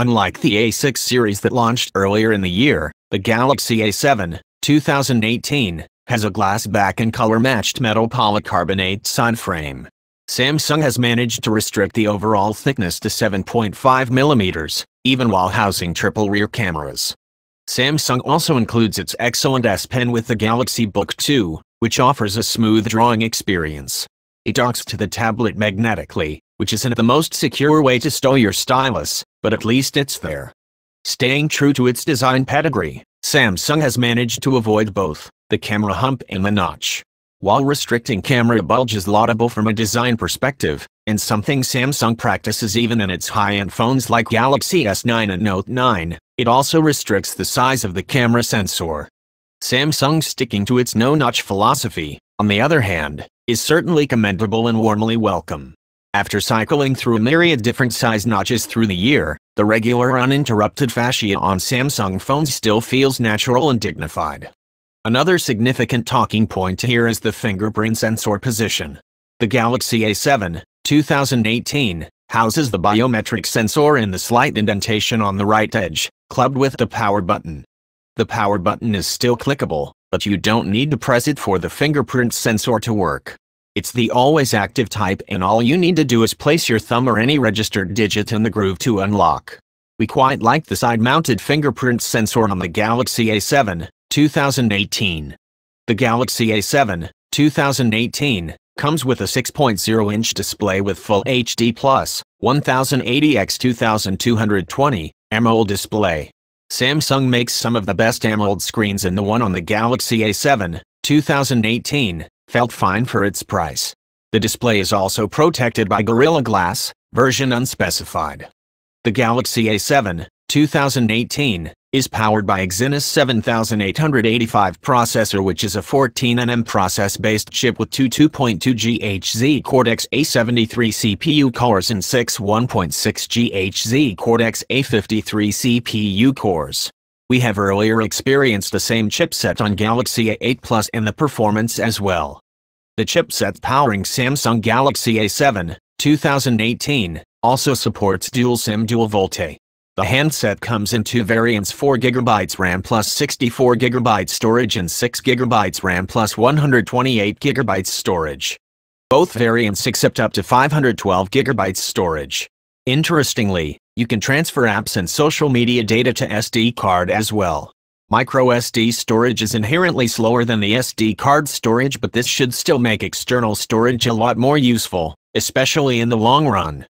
Unlike the A6 series that launched earlier in the year, the Galaxy A7 2018 has a glass back and color-matched metal polycarbonate side frame. Samsung has managed to restrict the overall thickness to 7.5 millimeters, even while housing triple rear cameras. Samsung also includes its excellent S Pen with the Galaxy Book 2, which offers a smooth drawing experience. It docks to the tablet magnetically, which isn't the most secure way to stow your stylus, but at least it's there. Staying true to its design pedigree, Samsung has managed to avoid both the camera hump and the notch. While restricting camera bulge is laudable from a design perspective, and something Samsung practices even in its high-end phones like Galaxy S9 and Note 9, it also restricts the size of the camera sensor. Samsung sticking to its no-notch philosophy, on the other hand, is certainly commendable and warmly welcome. After cycling through a myriad different size notches through the year, the regular uninterrupted fascia on Samsung phones still feels natural and dignified. Another significant talking point here is the fingerprint sensor position. The Galaxy A7 2018 houses the biometric sensor in the slight indentation on the right edge, clubbed with the power button. The power button is still clickable, but you don't need to press it for the fingerprint sensor to work. It's the always active type and all you need to do is place your thumb or any registered digit in the groove to unlock. We quite like the side-mounted fingerprint sensor on the Galaxy A7 2018. The Galaxy A7 2018 comes with a 6.0-inch display with Full HD Plus 1080x2220 AMOLED display. Samsung makes some of the best AMOLED screens and the one on the Galaxy A7 2018 felt fine for its price. The display is also protected by Gorilla Glass, version unspecified. The Galaxy A7 2018 is powered by Exynos 7885 processor which is a 14nm process-based chip with two 2.2 GHz Cortex-A73 CPU cores and six 1.6 GHz Cortex-A53 CPU cores. We have earlier experienced the same chipset on Galaxy A8 Plus and the performance as well. The chipset powering Samsung Galaxy A7 2018 also supports dual SIM dual VoLTE. The handset comes in two variants 4GB RAM plus 64GB storage and 6GB RAM plus 128GB storage. Both variants accept up to 512GB storage. Interestingly, you can transfer apps and social media data to SD card as well. MicroSD storage is inherently slower than the SD card storage but this should still make external storage a lot more useful, especially in the long run.